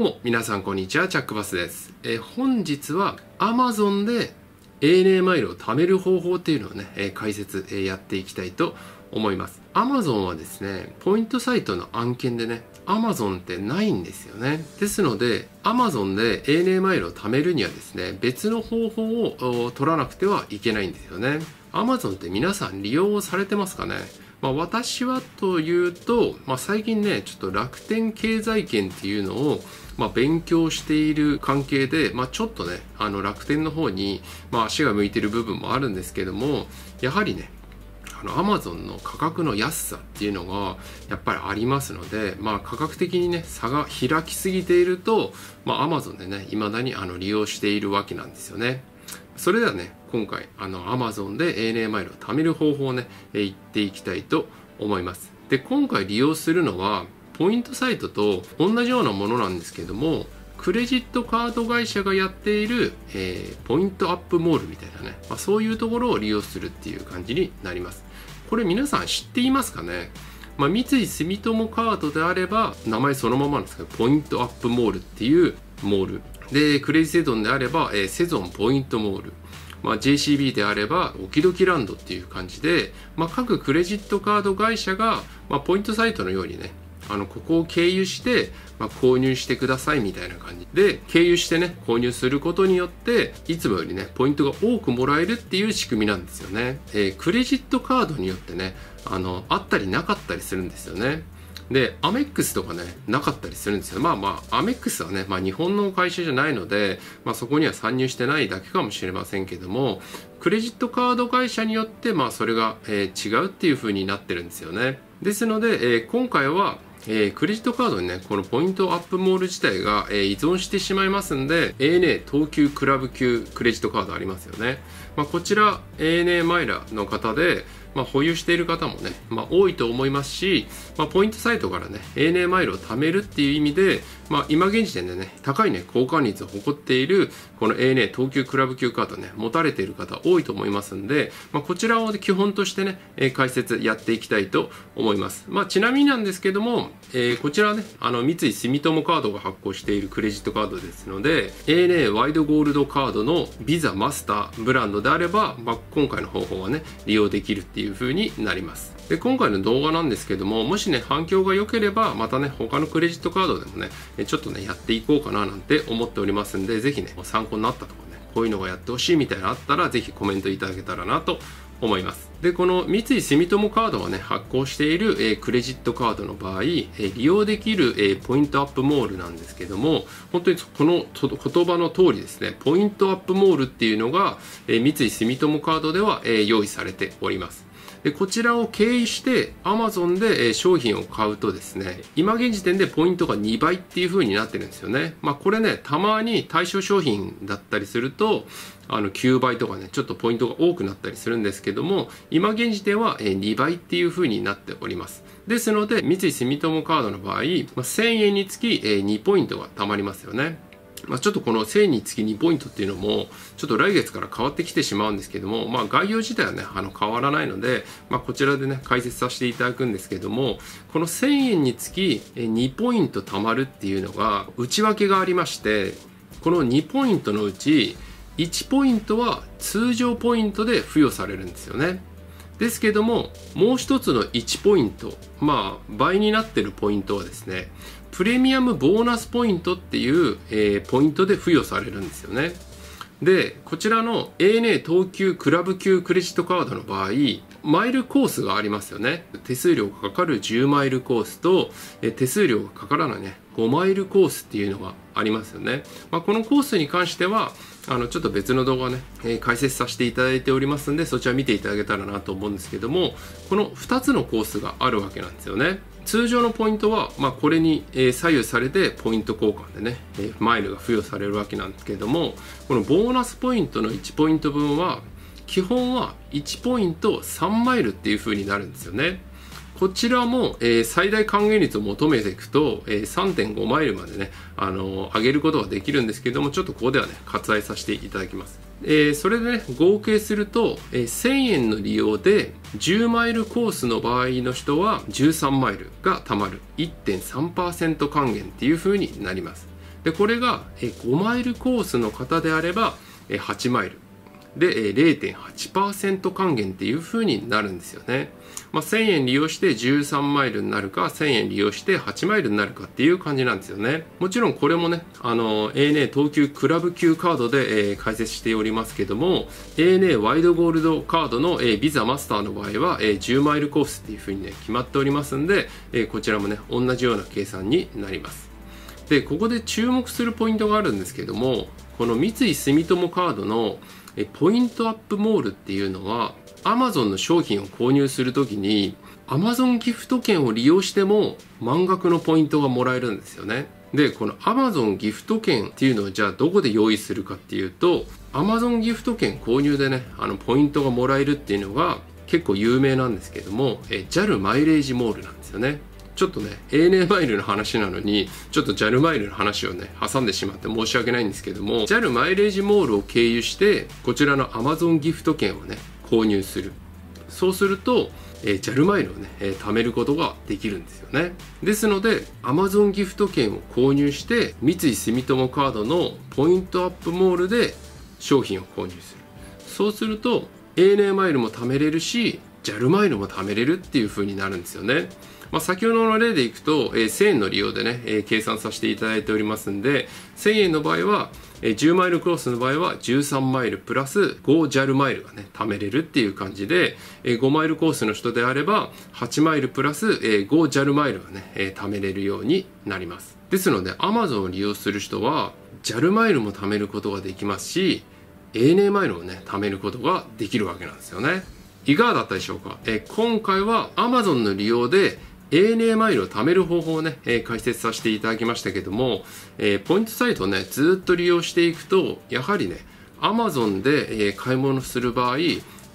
どうも皆さんこんにちはチャックバスです、えー本日は Amazon で ANA マイルを貯める方法っていうのをね、えー解説、えーやっていきたいと思います。Amazon はですねポイントサイトの案件でね Amazon ってないんですよね。ですので Amazon で ANA マイルを貯めるにはですね別の方法を取らなくてはいけないんですよね。Amazon って皆さん利用されてますかね？まあ、私はというと、まあ、最近ねちょっと楽天経済圏っていうのを、まあ、勉強している関係で、まあ、ちょっとねあの楽天の方に、まあ、足が向いてる部分もあるんですけどもやはりねあの Amazon の価格の安さっていうのがやっぱりありますので、まあ、価格的にね差が開きすぎていると、まあ、Amazon でね未だにあの利用しているわけなんですよね。それではね今回あの Amazon で ANA マイルを貯める方法をね言っていきたいと思いますで今回利用するのはポイントサイトと同じようなものなんですけどもクレジットカード会社がやっている、えーポイントアップモールみたいなね、まあ、そういうところを利用するっていう感じになります。これ皆さん知っていますかね？まあ、三井住友カードであれば名前そのままなんですけどポイントアップモールっていうモール。でクレイジーセゾンであれば、えーセゾンポイントモール。まあ、JCB であればオキドキランドっていう感じで、まあ、各クレジットカード会社が、まあ、ポイントサイトのようにねあのここを経由して、まあ、購入してくださいみたいな感じで経由してね購入することによっていつもよりねポイントが多くもらえるっていう仕組みなんですよね、えークレジットカードによってねあのあったりなかったりするんですよねで、アメックスとかね、なかったりするんですよ。まあまあ、アメックスはね、まあ日本の会社じゃないので、まあそこには参入してないだけかもしれませんけども、クレジットカード会社によって、まあそれが、えー違うっていう風になってるんですよね。ですので、えー今回は、えークレジットカードにね、このポイントアップモール自体が、えー依存してしまいますんで、ANA 東急クラブ級クレジットカードありますよね。まあ、こちら ANA マイラの方で、まあ、保有している方もね、まあ、多いと思いますし、まあ、ポイントサイトからね ANA マイルを貯めるっていう意味で、まあ、今現時点でね高いね交換率を誇っているこの ANA 東急クラブ級カードね持たれている方多いと思いますんで、まあ、こちらを基本としてね、え解説やっていきたいと思います、まあ、ちなみになんですけども、えーこちらねあの三井住友カードが発行しているクレジットカードですので ANA ワイドゴールドカードのビザマスターブランドであれば、まあ、今回の方法はね利用できるっていう風になります。で今回の動画なんですけどももしね反響が良ければまたね他のクレジットカードでもねちょっとねやっていこうかななんて思っておりますんでぜひね参考になったとかねこういうのがやってほしいみたいなのあったらぜひコメントいただけたらなと思います。でこの三井住友カードがね発行している、えークレジットカードの場合、えー利用できる、えーポイントアップモールなんですけども本当にこの言葉の通りですねポイントアップモールっていうのが、え三井住友カードでは、え用意されております。でこちらを経由して Amazon で商品を買うとですね今現時点でポイントが2倍っていう風になってるんですよね。まあこれねたまに対象商品だったりするとあの9倍とかねちょっとポイントが多くなったりするんですけども今現時点は2倍っていう風になっております。ですので三井住友カードの場合、ま、1000円につき2ポイントが貯まりますよね。まあ、ちょっとこの1000につき2ポイントっていうのもちょっと来月から変わってきてしまうんですけども、まあ、概要自体はねあの変わらないので、まあ、こちらでね解説させていただくんですけどもこの1000円につき2ポイント貯まるっていうのが内訳がありましてこの2ポイントのうち1ポイントは通常ポイントで付与されるんですよね。ですけどももう一つの1ポイントまあ倍になってるポイントはですねプレミアムボーナスポイントっていう、えーポイントで付与されるんですよね。でこちらの ANA 東急クラブ級クレジットカードの場合マイルコースがありますよね。手数料がかかる10マイルコースとえ手数料がかからないね5マイルコースっていうのがありますよね、まあ、このコースに関してはあのちょっと別の動画ね、えー解説させていただいておりますんでそちら見ていただけたらなと思うんですけどもこの2つのコースがあるわけなんですよね。通常のポイントは、まあ、これに、左右されてポイント交換でね、えマイルが付与されるわけなんですけどもこのボーナスポイントの1ポイント分は基本は1ポイント3マイルっていう風になるんですよね。こちらも、えー最大還元率を求めていくと、えー3.5マイルまでね、あのー上げることができるんですけども、ちょっとここではね、割愛させていただきます。えーそれでね、合計すると、えー1000円の利用で、10マイルコースの場合の人は13マイルが貯まる1.3%還元っていう風になります。でこれがえ5マイルコースの方であればえ8マイルで0.8%還元っていう風になるんですよね。まあ、1000円利用して13マイルになるか1000円利用して8マイルになるかっていう感じなんですよねもちろんこれもねあの ANA 東急クラブ級カードで、えー、解説しておりますけども ANA ワイドゴールドカードの、えー、ビザマスターの場合は、えー、10マイルコースっていう風にね決まっておりますんで、えー、こちらもね同じような計算になりますでここで注目するポイントがあるんですけどもこの三井住友カードのえポイントアップモールっていうのは Amazon の商品を購入するときに Amazon ギフト券を利用しても満額のポイントがもらえるんですよね。で、この Amazon ギフト券っていうのはじゃあどこで用意するかっていうと Amazon ギフト券購入でね、あのポイントがもらえるっていうのが結構有名なんですけども、え JAL マイレージモールなんですよね。ちょっとね ANA マイルの話なのにちょっと JAL マイルの話をね挟んでしまって申し訳ないんですけども JAL マイレージモールを経由してこちらの Amazon ギフト券をね購入する。そうすると、えー、JAL マイルをね、えー、貯めることができるんですよね。ですので Amazon ギフト券を購入して三井住友カードのポイントアップモールで商品を購入する。そうすると ANA マイルも貯めれるし JAL マイルも貯めれるっていう風になるんですよね。まあ、先ほどの例でいくと、えー、1000円の利用でね、えー、計算させていただいておりますんで、1000円の場合は、えー、10マイルクロスの場合は13マイルプラス 5JAL マイルがね、貯めれるっていう感じで、えー、5マイルコースの人であれば、8マイルプラス、えー、5JAL マイルがね、えー、貯めれるようになります。ですので、Amazon を利用する人は、JAL マイルも貯めることができますし、ANA マイルをね、貯めることができるわけなんですよね。いかがだったでしょうか、えー、今回は Amazon の利用で ANA マイルを貯める方法をね、えー、解説させていただきましたけども、えー、ポイントサイトをね、ずっと利用していくと、やはりね、Amazon で、えー、買い物する場合、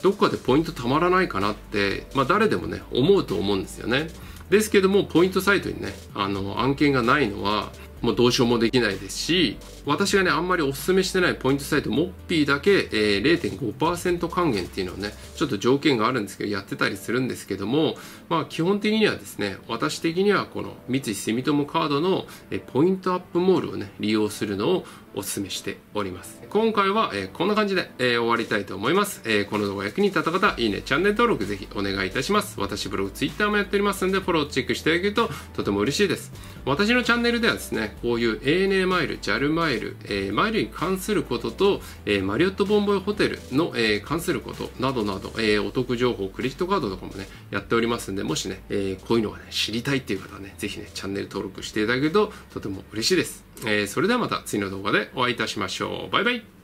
どっかでポイントたまらないかなって、まあ、誰でもね、思うと思うんですよね。ですけども、ポイントサイトにね、あの、案件がないのは、もうどうしようもできないですし、私がね、あんまりお勧めしてないポイントサイト、モッピーだけ、えー、0.5%還元っていうのはね、ちょっと条件があるんですけど、やってたりするんですけども、まあ基本的にはですね、私的にはこの三井住友カードの、えポイントアップモールをね、利用するのをお勧めしております。今回は、えー、こんな感じで、えー、終わりたいと思います、えー、この動画役に立った方、いいね、チャンネル登録ぜひお願いいたします。私ブログ、ツイッターもやっておりますので、フォローチェックしていただけるととても嬉しいです。私のチャンネルではですね、こういう ANA マイル、JAL マイル、えー、マイルに関することと、えー、マリオットボンボイホテルの、えー、関することなどなど、え、お得情報、クレジットカードとかもね、やっておりますんで、もしね、え、こういうのがね、知りたいっていう方はね、ぜひね、チャンネル登録していただけるととても嬉しいです。え、それではまた次の動画でお会いいたしましょう。バイバイ